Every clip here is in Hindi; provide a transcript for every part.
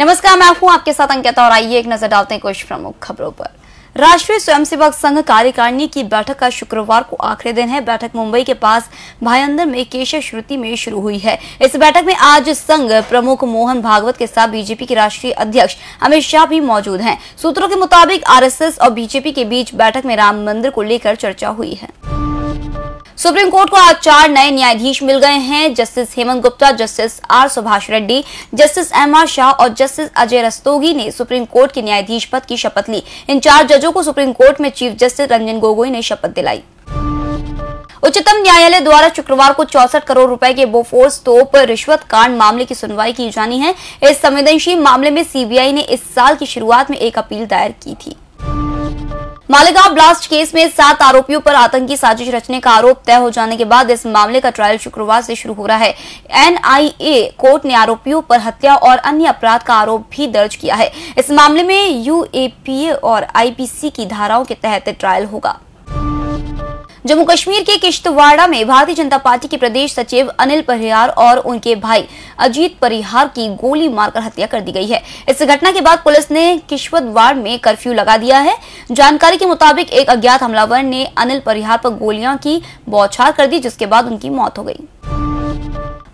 नमस्कार, मैं हूँ आपके साथ अंकिता और आइए एक नज़र डालते हैं कुछ प्रमुख खबरों पर। राष्ट्रीय स्वयंसेवक संघ कार्यकारिणी की बैठक का शुक्रवार को आखिरी दिन है। बैठक मुंबई के पास भाईंदर में केशव श्रुति में शुरू हुई है। इस बैठक में आज संघ प्रमुख मोहन भागवत के साथ बीजेपी के राष्ट्रीय अध्यक्ष अमित शाह भी मौजूद हैं। सूत्रों के मुताबिक आरएसएस और बीजेपी के बीच बैठक में राम मंदिर को लेकर चर्चा हुई है। सुप्रीम कोर्ट को आज चार नए न्यायाधीश मिल गए हैं, justice Hemant Gupta, justice R Subhash Reddy, justice M R Shah और जस्टिस अजय रस्तोगी ने सुप्रीम कोर्ट के न्यायाधीश पद की शपथ ली। इन चार जजों को सुप्रीम कोर्ट में चीफ जस्टिस रंजन गोगोई ने शपथ दिलाई। उच्चतम न्यायालय द्वारा शुक्रवार को चौसठ करोड़ रुपए के बोफोर्स तोप रिश्वत कांड मामले की सुनवाई की जानी है। इस संवेदनशील मामले में सीबीआई ने इस साल की शुरुआत में एक अपील दायर की थी। मालेगांव ब्लास्ट केस में सात आरोपियों पर आतंकी साजिश रचने का आरोप तय हो जाने के बाद इस मामले का ट्रायल शुक्रवार से शुरू हो रहा है। एनआईए कोर्ट ने आरोपियों पर हत्या और अन्य अपराध का आरोप भी दर्ज किया है। इस मामले में यूएपीए और आईपीसी की धाराओं के तहत ट्रायल होगा। जम्मू कश्मीर के किश्तवाड़ा में भारतीय जनता पार्टी के प्रदेश सचिव अनिल परिहार और उनके भाई अजीत परिहार की गोली मारकर हत्या कर दी गई है। इस घटना के बाद पुलिस ने किश्तवाड़ में कर्फ्यू लगा दिया है। जानकारी के मुताबिक एक अज्ञात हमलावर ने अनिल परिहार पर गोलियाँ की बौछार कर दी, जिसके बाद उनकी मौत हो गई।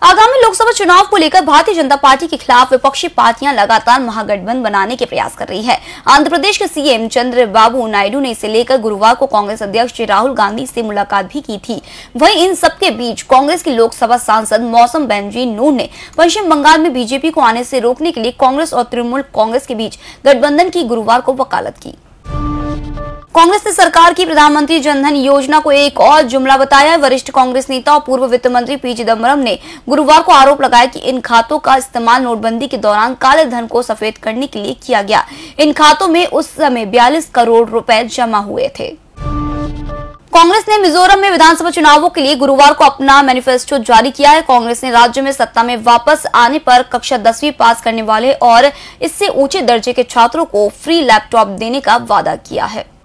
आगामी लोकसभा चुनाव को लेकर भारतीय जनता पार्टी के खिलाफ विपक्षी पार्टियाँ लगातार महागठबंधन बनाने के प्रयास कर रही है। आंध्र प्रदेश के सीएम चंद्रबाबू नायडू ने इसे लेकर गुरुवार को कांग्रेस अध्यक्ष राहुल गांधी से मुलाकात भी की थी। वहीं इन सबके बीच कांग्रेस की लोकसभा सांसद मौसम बेनजी नूर ने पश्चिम बंगाल में बीजेपी को आने से रोकने के लिए कांग्रेस और तृणमूल कांग्रेस के बीच गठबंधन की गुरुवार को वकालत की। कांग्रेस ने सरकार की प्रधानमंत्री जनधन योजना को एक और जुमला बताया। है वरिष्ठ कांग्रेस नेता और पूर्व वित्त मंत्री पी चिदम्बरम ने गुरुवार को आरोप लगाया कि इन खातों का इस्तेमाल नोटबंदी के दौरान काले धन को सफ़ेद करने के लिए किया गया। इन खातों में उस समय बयालीस करोड़ रुपए जमा हुए थे। कांग्रेस ने मिजोरम में विधानसभा चुनावों के लिए गुरुवार को अपना मैनिफेस्टो जारी किया है। कांग्रेस ने राज्य में सत्ता में वापस आने पर कक्षा दसवीं पास करने वाले और इससे ऊँचे दर्जे के छात्रों को फ्री लैपटॉप देने का वादा किया है।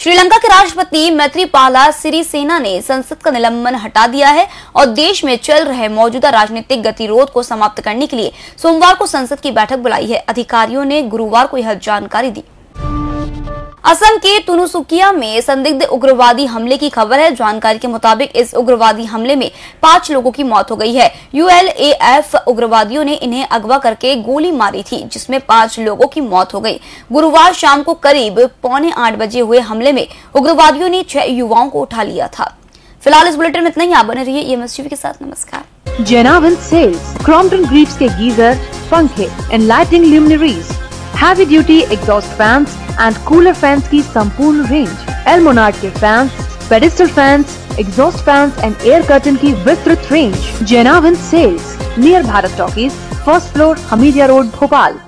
श्रीलंका के राष्ट्रपति मैत्रीपाला सिरिसेना ने संसद का निलंबन हटा दिया है और देश में चल रहे मौजूदा राजनीतिक गतिरोध को समाप्त करने के लिए सोमवार को संसद की बैठक बुलाई है। अधिकारियों ने गुरुवार को यह जानकारी दी। असम के तुनुसुकिया में संदिग्ध उग्रवादी हमले की खबर है। जानकारी के मुताबिक इस उग्रवादी हमले में पाँच लोगों की मौत हो गई है। यूएलएएफ उग्रवादियों ने इन्हें अगवा करके गोली मारी थी, जिसमें पाँच लोगों की मौत हो गई। गुरुवार शाम को करीब पौने आठ बजे हुए हमले में उग्रवादियों ने छह युवाओं को उठा लिया था। फ़िलहाल इस बुलेटिन में इतना ही। आप बने रहिए एमएस टीवी के साथ। नमस्कार। जेनावन सेल्स क्रॉम्पटन ग्रीव्स के गीजर, पंखे and lighting luminaires heavy duty exhaust fans and cooler fans की संपूर्ण रेंज एल मोनार्ड के fans pedestal fans exhaust fans and air curtain की विस्तृत range जेनावन sales near Bharat talkies first floor Hamidia road Bhopal